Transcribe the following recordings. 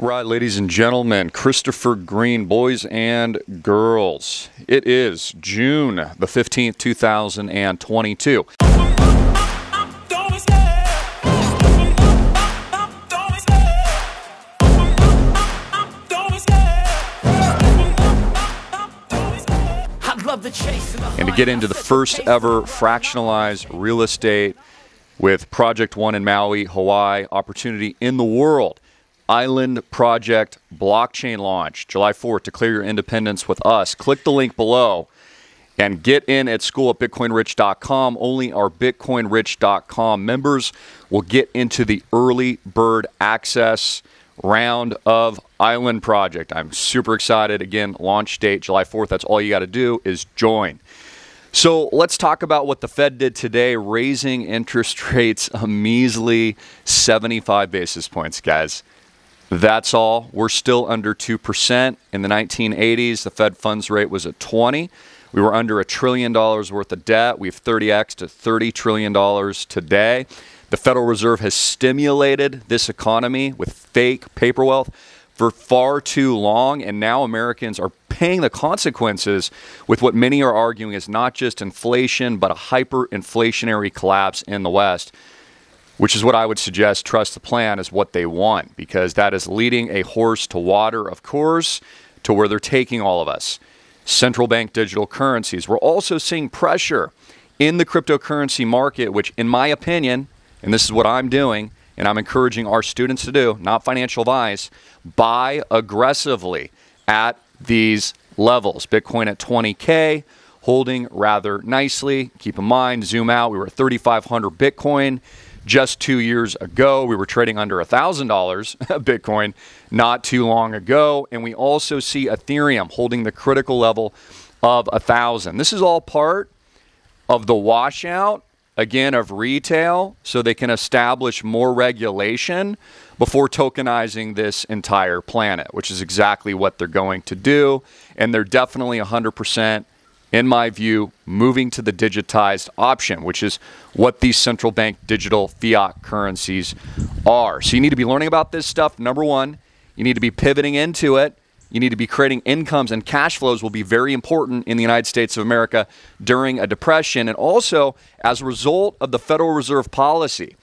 All right, ladies and gentlemen, Christopher Greene, boys and girls. It is June the 15th, 2022. And to get into the first ever fractionalized real estate with Project One in Maui, Hawaii, opportunity in the world. Island Project blockchain launch July 4th. to clear your independence with us. Click the link below and get in at school at bitcoinrich.com. Only our bitcoinrich.com members will get into the early bird access round of Island Project. I'm super excited. Again, launch date July 4th. That's all you got to do is join. So let's talk about what the Fed did today, raising interest rates a measly 75 basis points, guys. That's all. We're still under 2%. In the 1980s, the Fed funds rate was at 20. We were under a trillion dollars worth of debt. We have 30x to 30 trillion dollars today. The Federal Reserve has stimulated this economy with fake paper wealth for far too long, and now Americans are paying the consequences with what many are arguing is not just inflation, but a hyperinflationary collapse in the West which is what I would suggest trust the plan is what they want because that is leading a horse to water, of course, to where they're taking all of us. Central bank digital currencies. We're also seeing pressure in the cryptocurrency market, which, in my opinion, and this is what I'm doing, and I'm encouraging our students to do, not financial advice, buy aggressively at these levels. Bitcoin at 20K, holding rather nicely. Keep in mind, zoom out, we were at 3,500 Bitcoin just two years ago. We were trading under $1,000 Bitcoin not too long ago. And we also see Ethereum holding the critical level of 1,000. This is all part of the washout, again, of retail so they can establish more regulation before tokenizing this entire planet, which is exactly what they're going to do. And they're definitely 100% in my view, moving to the digitized option, which is what these central bank digital fiat currencies are. So you need to be learning about this stuff. Number one, you need to be pivoting into it. You need to be creating incomes and cash flows will be very important in the United States of America during a depression. And also, as a result of the Federal Reserve policy,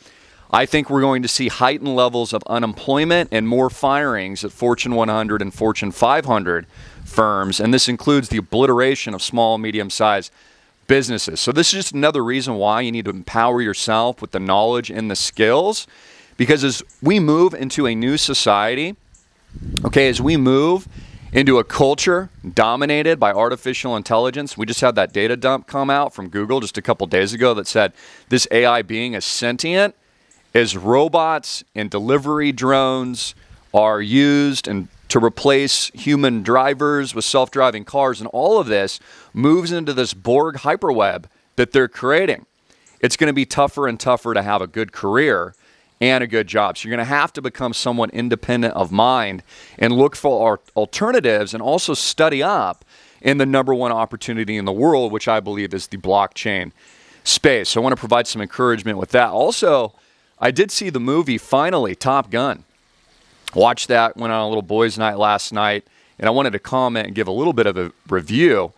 I think we're going to see heightened levels of unemployment and more firings at Fortune 100 and Fortune 500 firms, and this includes the obliteration of small, medium sized businesses. So, this is just another reason why you need to empower yourself with the knowledge and the skills. Because as we move into a new society, okay, as we move into a culture dominated by artificial intelligence, we just had that data dump come out from Google just a couple days ago that said this AI being as sentient as robots and delivery drones are used and to replace human drivers with self driving cars. And all of this moves into this Borg hyperweb that they're creating. It's going to be tougher and tougher to have a good career and a good job. So you're going to have to become somewhat independent of mind and look for alternatives and also study up in the number one opportunity in the world, which I believe is the blockchain space. So I want to provide some encouragement with that. Also, I did see the movie finally, Top Gun. Watched that, went on a little boys' night last night, and I wanted to comment and give a little bit of a review.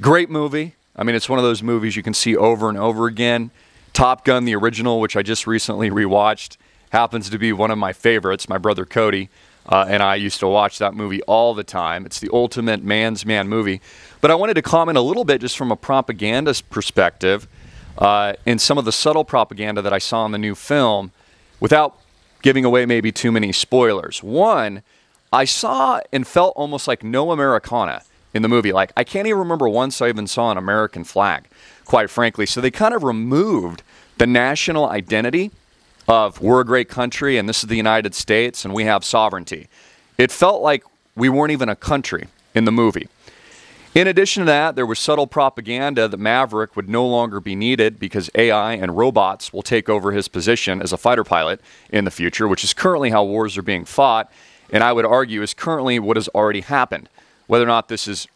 Great movie. I mean, it's one of those movies you can see over and over again. Top Gun, the original, which I just recently rewatched, happens to be one of my favorites. My brother Cody uh, and I used to watch that movie all the time. It's the ultimate man's man movie. But I wanted to comment a little bit just from a propaganda perspective uh, in some of the subtle propaganda that I saw in the new film without giving away maybe too many spoilers. One, I saw and felt almost like no Americana in the movie. Like, I can't even remember once I even saw an American flag, quite frankly. So they kind of removed the national identity of we're a great country and this is the United States and we have sovereignty. It felt like we weren't even a country in the movie. In addition to that, there was subtle propaganda that Maverick would no longer be needed because AI and robots will take over his position as a fighter pilot in the future, which is currently how wars are being fought, and I would argue is currently what has already happened. Whether or not this is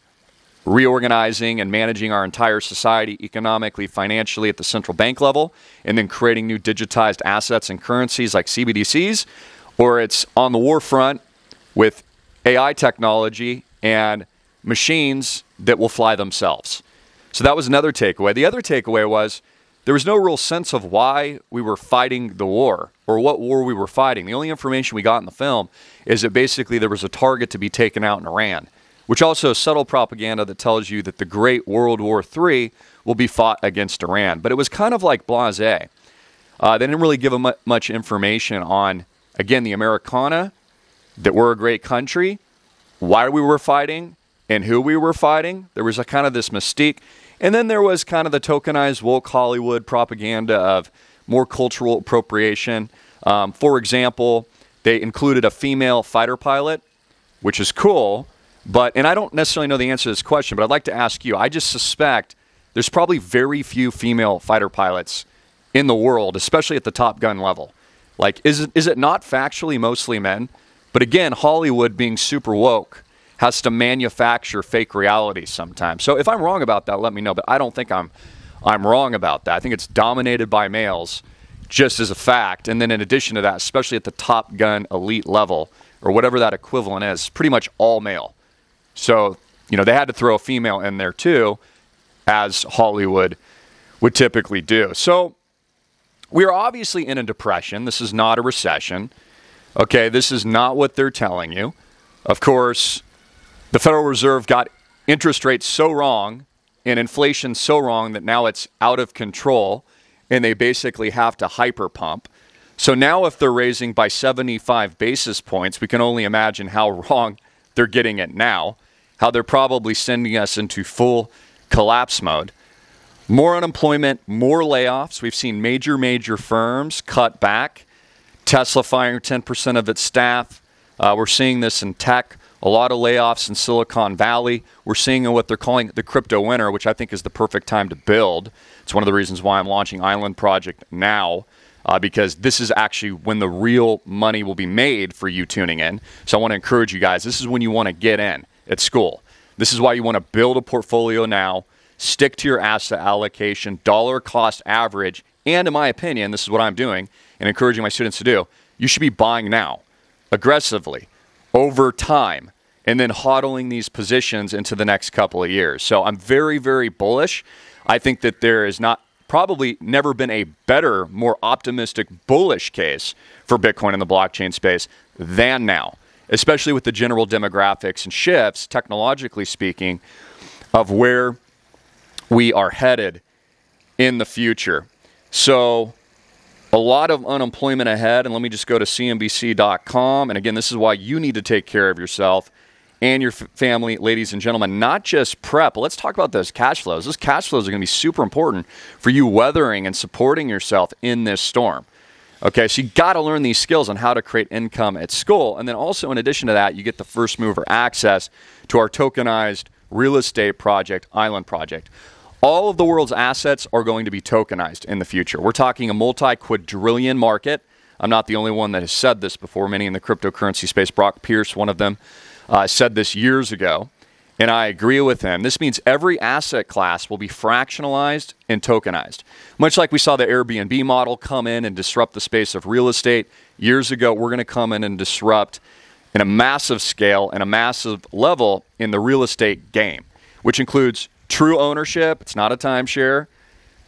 reorganizing and managing our entire society economically, financially at the central bank level, and then creating new digitized assets and currencies like CBDCs, or it's on the war front with AI technology and machines that will fly themselves. So that was another takeaway. The other takeaway was there was no real sense of why we were fighting the war or what war we were fighting. The only information we got in the film is that basically there was a target to be taken out in Iran, which also is subtle propaganda that tells you that the Great World War III will be fought against Iran. But it was kind of like blase. Uh, they didn't really give much information on, again, the Americana, that we're a great country, why we were fighting, and who we were fighting. There was a kind of this mystique. And then there was kind of the tokenized woke Hollywood propaganda of more cultural appropriation. Um, for example, they included a female fighter pilot, which is cool. But, and I don't necessarily know the answer to this question, but I'd like to ask you. I just suspect there's probably very few female fighter pilots in the world, especially at the Top Gun level. Like, is it, is it not factually mostly men? But again, Hollywood being super woke has to manufacture fake reality sometimes. So if I'm wrong about that, let me know. But I don't think I'm I'm wrong about that. I think it's dominated by males, just as a fact. And then in addition to that, especially at the Top Gun elite level or whatever that equivalent is, pretty much all male. So you know they had to throw a female in there too, as Hollywood would typically do. So we are obviously in a depression. This is not a recession. Okay, this is not what they're telling you. Of course, the Federal Reserve got interest rates so wrong and inflation so wrong that now it's out of control and they basically have to hyper pump. So now, if they're raising by 75 basis points, we can only imagine how wrong they're getting it now, how they're probably sending us into full collapse mode. More unemployment, more layoffs. We've seen major, major firms cut back. Tesla firing 10% of its staff. Uh, we're seeing this in tech a lot of layoffs in Silicon Valley. We're seeing what they're calling the crypto winter, which I think is the perfect time to build. It's one of the reasons why I'm launching Island Project now. Uh, because this is actually when the real money will be made for you tuning in. So I want to encourage you guys. This is when you want to get in at school. This is why you want to build a portfolio now, stick to your asset allocation, dollar cost average, and in my opinion, this is what I'm doing and encouraging my students to do. You should be buying now, aggressively over time and then hodling these positions into the next couple of years. So I'm very, very bullish. I think that there is not probably never been a better, more optimistic, bullish case for Bitcoin in the blockchain space than now, especially with the general demographics and shifts, technologically speaking, of where we are headed in the future. So a lot of unemployment ahead. And let me just go to CNBC.com. And again, this is why you need to take care of yourself and your f- family, ladies and gentlemen, not just prep, let's talk about those cash flows. Those cash flows are going to be super important for you weathering and supporting yourself in this storm. Okay, so you got to learn these skills on how to create income at school. And then also, in addition to that, you get the first mover access to our tokenized real estate project, Island Project all of the world's assets are going to be tokenized in the future. We're talking a multi quadrillion market. I'm not the only one that has said this before. Many in the cryptocurrency space, Brock Pierce, one of them, uh, said this years ago. And I agree with him. This means every asset class will be fractionalized and tokenized. Much like we saw the Airbnb model come in and disrupt the space of real estate years ago, we're going to come in and disrupt in a massive scale and a massive level in the real estate game, which includes true ownership, it's not a timeshare,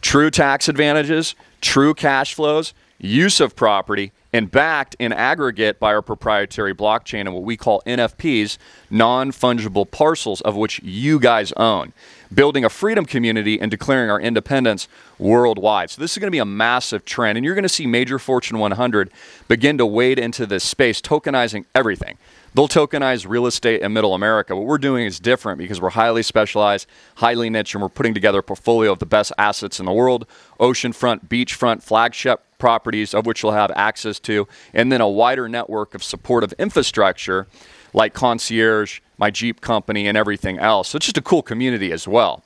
true tax advantages, true cash flows, use of property, and backed in aggregate by our proprietary blockchain and what we call NFPs, non fungible parcels of which you guys own, building a freedom community and declaring our independence worldwide. So, this is going to be a massive trend, and you're going to see major Fortune 100 begin to wade into this space, tokenizing everything. They'll tokenize real estate in middle America. What we're doing is different because we're highly specialized, highly niche, and we're putting together a portfolio of the best assets in the world oceanfront, beachfront, flagship properties of which you'll have access to, and then a wider network of supportive infrastructure like concierge, my Jeep company, and everything else. So it's just a cool community as well.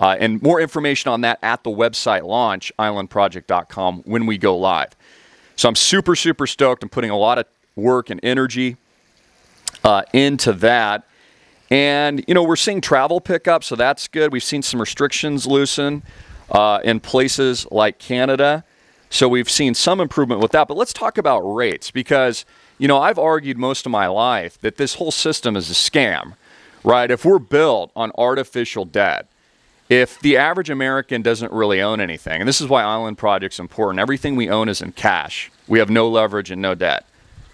Uh, and more information on that at the website launch, islandproject.com, when we go live. So I'm super, super stoked. I'm putting a lot of work and energy uh, into that. And, you know, we're seeing travel pick up, so that's good. We've seen some restrictions loosen uh, in places like Canada. So we've seen some improvement with that. But let's talk about rates because you know, I've argued most of my life that this whole system is a scam, right? If we're built on artificial debt, if the average American doesn't really own anything, and this is why Island Project's important, everything we own is in cash. We have no leverage and no debt.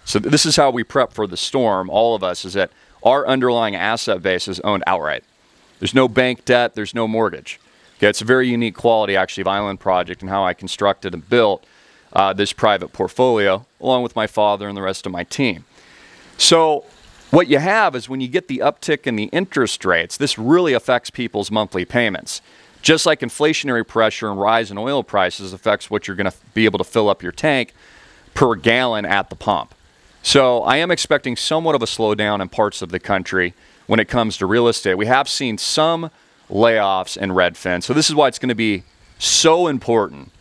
So this is how we prep for the storm, all of us, is that our underlying asset base is owned outright. There's no bank debt, there's no mortgage. Okay, it's a very unique quality, actually, of Island Project and how I constructed and built uh, this private portfolio, along with my father and the rest of my team. So, what you have is when you get the uptick in the interest rates, this really affects people's monthly payments. Just like inflationary pressure and rise in oil prices affects what you're going to be able to fill up your tank per gallon at the pump. So I am expecting somewhat of a slowdown in parts of the country when it comes to real estate. We have seen some layoffs in Redfin. So this is why it's going to be so important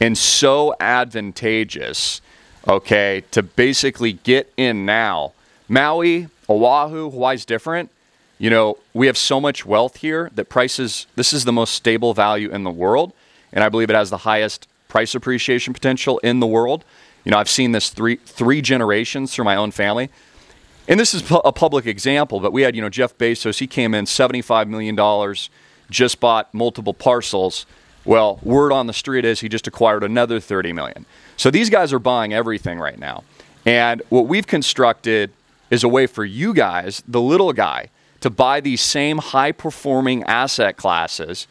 and so advantageous, okay, to basically get in now. Maui, Oahu, Hawaii's different. You know, we have so much wealth here that prices, this is the most stable value in the world. And I believe it has the highest price appreciation potential in the world. You know, I've seen this three three generations through my own family. And this is a public example, but we had, you know, Jeff Bezos, he came in $75 million, just bought multiple parcels. Well, word on the street is he just acquired another 30 million. So these guys are buying everything right now. And what we've constructed is a way for you guys, the little guy, to buy these same high performing asset classes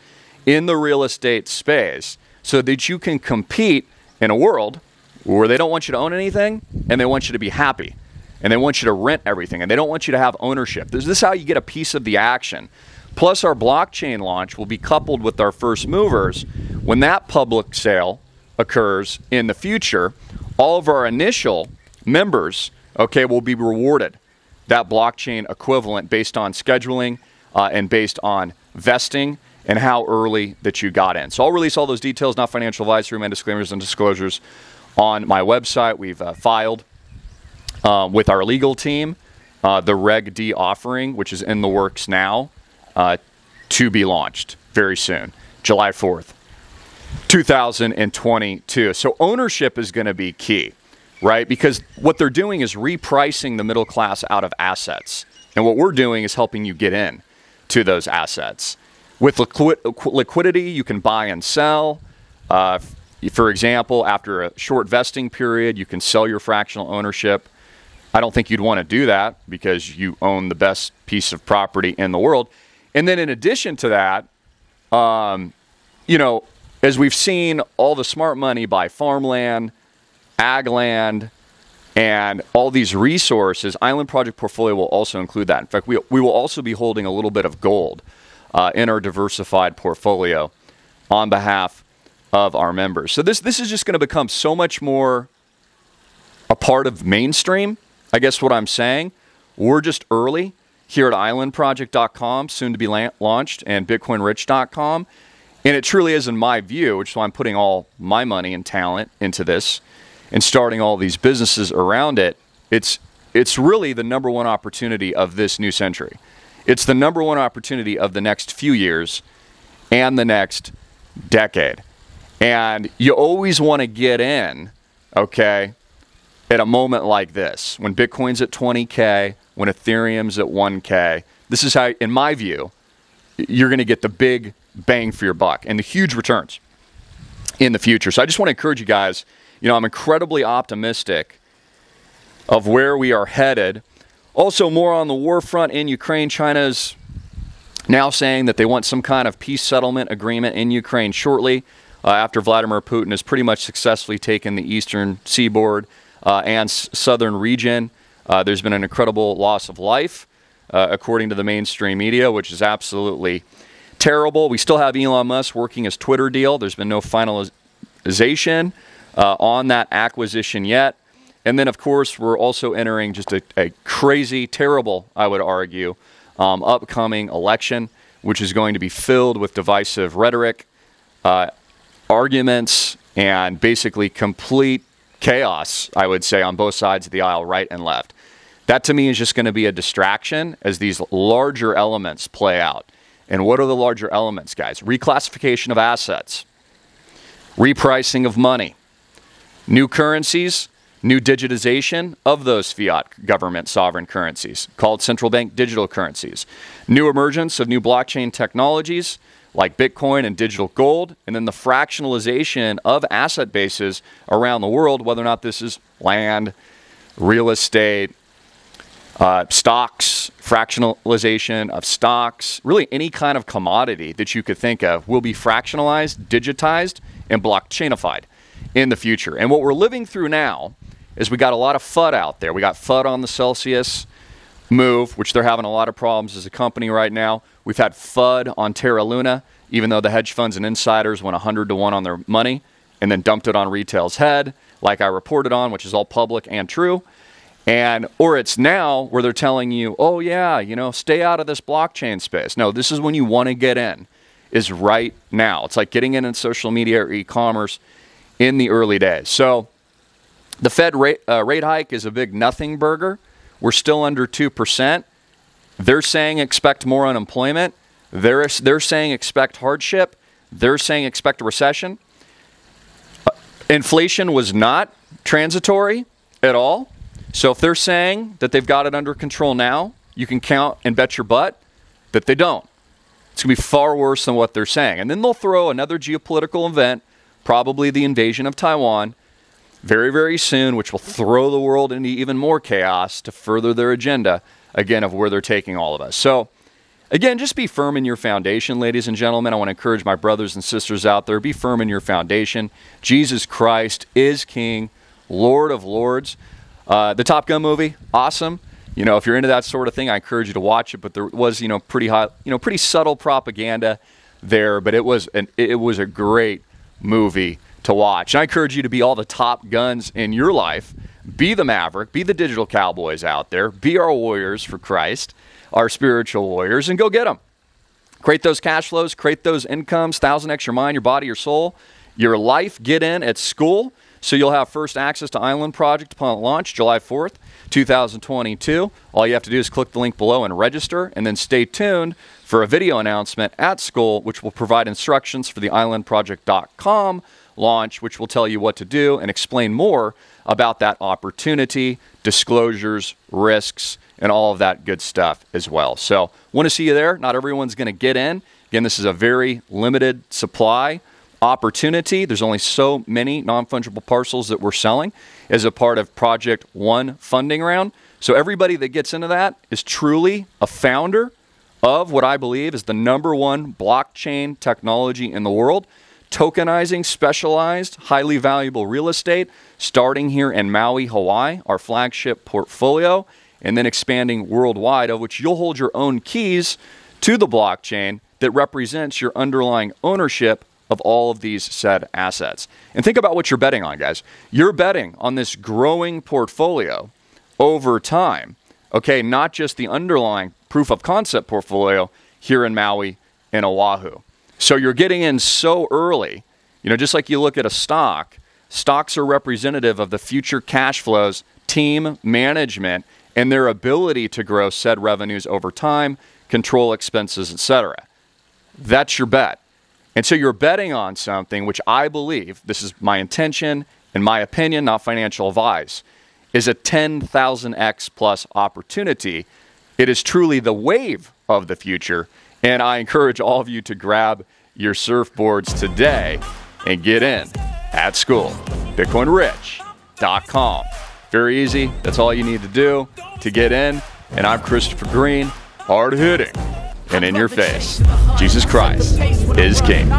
in the real estate space so that you can compete in a world where they don't want you to own anything and they want you to be happy and they want you to rent everything and they don't want you to have ownership. This, is how you get a piece of the action. Plus, our blockchain launch will be coupled with our first movers. When that public sale occurs in the future, all of our initial members, okay, will be rewarded that blockchain equivalent based on scheduling uh, and based on vesting and how early that you got in. So I'll release all those details, not financial advice, room and disclaimers and disclosures on my website. We've uh, filed um, with our legal team uh, the Reg D offering, which is in the works now, uh, to be launched very soon, July 4th, 2022. So ownership is going to be key, right? Because what they're doing is repricing the middle class out of assets. And what we're doing is helping you get in to those assets. With liquid, liquidity, you can buy and sell. Uh, for example, after a short vesting period, you can sell your fractional ownership. I don't think you'd want to do that because you own the best piece of property in the world. And then, in addition to that, um, you know, as we've seen, all the smart money buy farmland, ag land, and all these resources. Island Project Portfolio will also include that. In fact, we, we will also be holding a little bit of gold uh, in our diversified portfolio on behalf of our members. So this this is just going to become so much more a part of mainstream. I guess what I'm saying, we're just early here at islandproject.com, soon to be la- launched, and bitcoinrich.com. And it truly is, in my view, which is why I'm putting all my money and talent into this and starting all these businesses around it. It's it's really the number one opportunity of this new century. It's the number one opportunity of the next few years and the next decade. And you always want to get in, okay, at a moment like this when Bitcoin's at 20K, when Ethereum's at 1K. This is how, in my view, you're going to get the big bang for your buck and the huge returns in the future. So I just want to encourage you guys. You know, I'm incredibly optimistic of where we are headed. Also, more on the war front in Ukraine. China's now saying that they want some kind of peace settlement agreement in Ukraine shortly uh, after Vladimir Putin has pretty much successfully taken the eastern seaboard and s- southern region. Uh, there's been an incredible loss of life, uh, according to the mainstream media, which is absolutely terrible. We still have Elon Musk working his Twitter deal. There's been no finalization uh, on that acquisition yet. And then, of course, we're also entering just a, a crazy, terrible, I would argue, um, upcoming election, which is going to be filled with divisive rhetoric. Uh, arguments and basically complete chaos, I would say, on both sides of the aisle, right and left. That to me is just going to be a distraction as these larger elements play out. And what are the larger elements, guys? Reclassification of assets, repricing of money, new currencies, new digitization of those fiat government sovereign currencies called central bank digital currencies, new emergence of new blockchain technologies like Bitcoin and digital gold, and then the fractionalization of asset bases around the world, whether or not this is land, real estate, uh, stocks, fractionalization of stocks, really any kind of commodity that you could think of will be fractionalized, digitized, and blockchainified in the future. And what we're living through now is we got a lot of FUD out there. We got FUD on the Celsius move, which they're having a lot of problems as a company right now. We've had FUD on Terra Luna, even though the hedge funds and insiders went 100 to 1 on their money and then dumped it on retail's head, like I reported on, which is all public and true. And or it's now where they're telling you, "Oh yeah, you know, stay out of this blockchain space." No, this is when you want to get in. Is right now. It's like getting in in social media or e-commerce in the early days. So the Fed rate, uh, rate hike is a big nothing burger. We're still under 2%. They're saying expect more unemployment. They're, they're saying expect hardship. They're saying expect a recession. Uh, inflation was not transitory at all. So if they're saying that they've got it under control now, you can count and bet your butt that they don't. It's going to be far worse than what they're saying. And then they'll throw another geopolitical event probably the invasion of Taiwan very, very soon, which will throw the world into even more chaos to further their agenda, again, of where they're taking all of us. So, again, just be firm in your foundation, ladies and gentlemen. I want to encourage my brothers and sisters out there be firm in your foundation. Jesus Christ is King, Lord of Lords. Uh, the Top Gun movie, awesome. You know, if you're into that sort of thing, I encourage you to watch it. But there was, you know, pretty high, you know, pretty subtle propaganda there. But it was an, it was a great movie to watch. And I encourage you to be all the top guns in your life. Be the Maverick, be the digital cowboys out there, be our warriors for Christ, our spiritual warriors, and go get them. Create those cash flows, create those incomes, thousand your mind, your body, your soul, your life. Get in at school so you'll have first access to Island Project upon launch July 4th, 2022. All you have to do is click the link below and register, and then stay tuned for a video announcement at school, which will provide instructions for the islandproject.com launch, which will tell you what to do and explain more about that opportunity, disclosures, risks, and all of that good stuff as well. So, want to see you there. Not everyone's going to get in. Again, this is a very limited supply opportunity. There's only so many non fungible parcels that we're selling as a part of Project One funding round. So, everybody that gets into that is truly a founder of what I believe is the number one blockchain technology in the world, tokenizing specialized, highly valuable real estate, starting here in Maui, Hawaii, our flagship portfolio, and then expanding worldwide, of which you'll hold your own keys to the blockchain that represents your underlying ownership of all of these said assets. And think about what you're betting on, guys. You're betting on this growing portfolio over time, okay, not just the underlying proof of concept portfolio here in Maui and Oahu. So you're getting in so early. You know, just like you look at a stock, stocks are representative of the future cash flows, team management, and their ability to grow said revenues over time, control expenses, etc. That's your bet. And so you're betting on something which I believe, this is my intention and my opinion, not financial advice, is a 10,000x plus opportunity it is truly the wave of the future, and I encourage all of you to grab your surfboards today and get in at school. BitcoinRich.com. Very easy. That's all you need to do to get in. And I'm Christopher Greene, hard hitting and in your face. Jesus Christ is King.